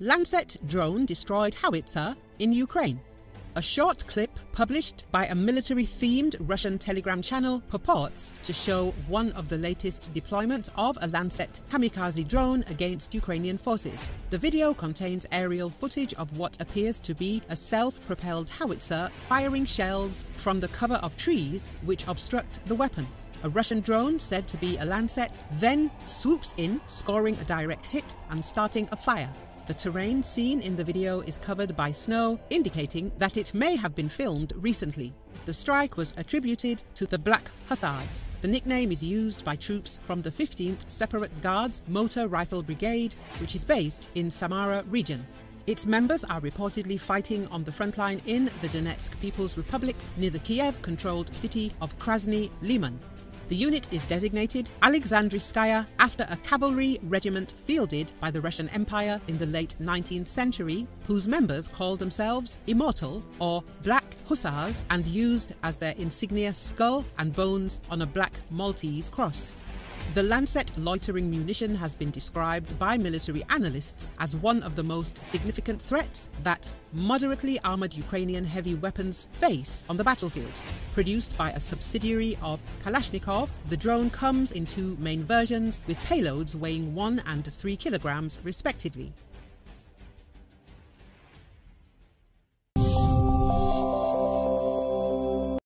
Lancet drone destroyed howitzer in Ukraine. A short clip published by a military themed Russian Telegram channel purports to show one of the latest deployments of a Lancet kamikaze drone against Ukrainian forces. The video contains aerial footage of what appears to be a self propelled howitzer firing shells from the cover of trees which obstruct the weapon. A Russian drone, said to be a Lancet, then swoops in, scoring a direct hit and starting a fire. The terrain seen in the video is covered by snow, indicating that it may have been filmed recently. The strike was attributed to the Black Hussars. The nickname is used by troops from the 15th Separate Guards Motor Rifle Brigade, which is based in Samara region. Its members are reportedly fighting on the front line in the Donetsk People's Republic near the Kiev-controlled city of Krasny Liman. The unit is designated Aleksandriyskaya after a cavalry regiment fielded by the Russian Empire in the late 19th century, whose members called themselves Immortal or Black Hussars and used as their insignia skull and bones on a black Maltese cross. The Lancet loitering munition has been described by military analysts as one of the most significant threats that moderately armored Ukrainian heavy weapons face on the battlefield. Produced by a subsidiary of Kalashnikov, the drone comes in two main versions with payloads weighing 1 and 3 kilograms respectively.